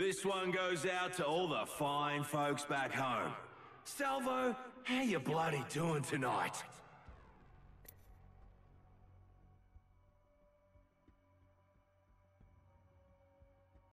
This one goes out to all the fine folks back home. Salvo, how you bloody doing tonight?